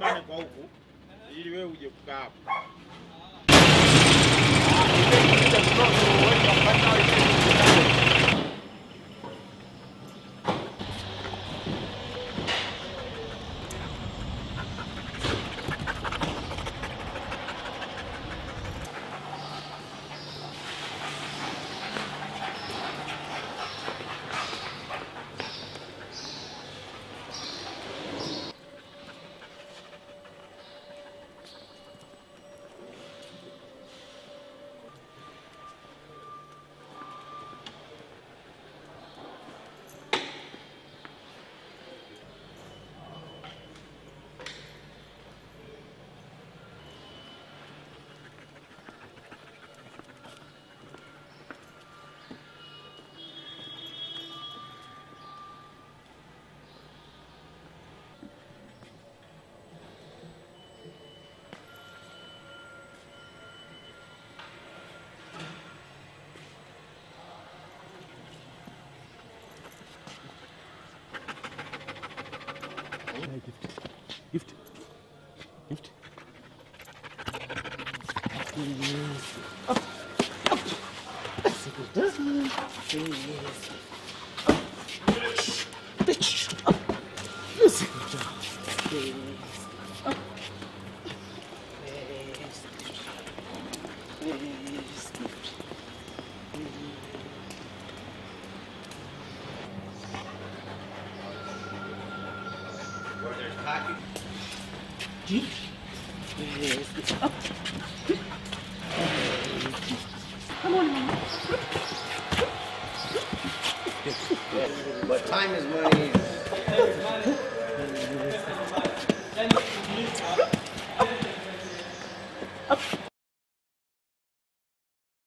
tuchumbane kwa huku ili wewe uje kukaa hapo. Hey, gift. Gift. Gift. Up. Up. Was ist das? Yes. Up. Bitch. there's Come on, Mom. But time is money.